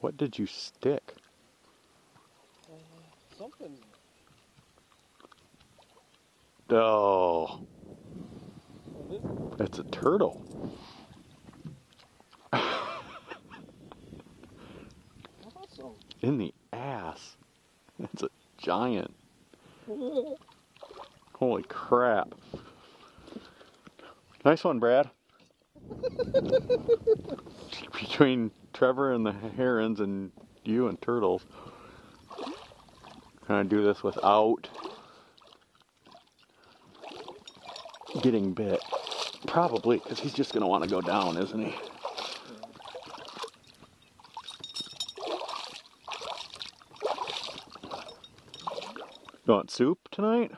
What did you stick? Uh, something. Oh, That's a turtle. So. In the ass. It's a giant. Holy crap. Nice one, Brad. Between Trevor and the herons and you and turtles. Can I do this without getting bit? Probably, because he's just going to want to go down, isn't he? You want soup tonight?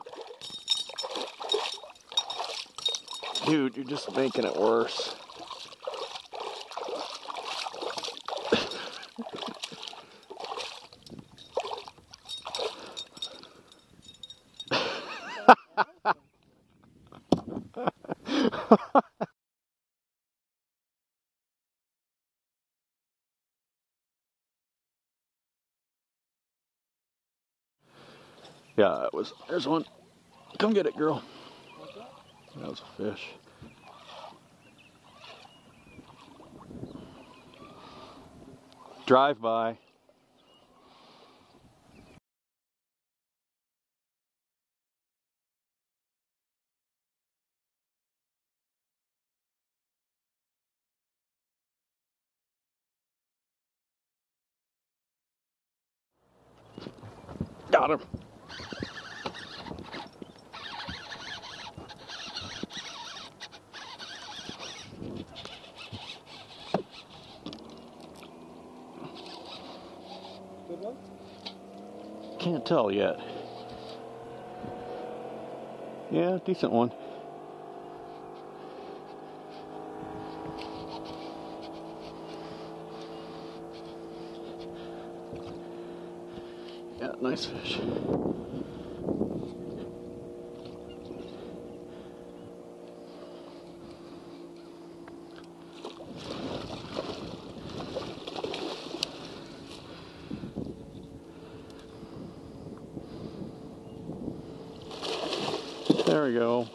Dude, you're just making it worse. Yeah, it was. There's one. Come get it, girl. That? Was a fish. Drive by. Got him. One? Can't tell yet. Yeah, decent one. Yeah, nice fish. There we go.